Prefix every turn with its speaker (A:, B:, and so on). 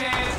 A: Nation.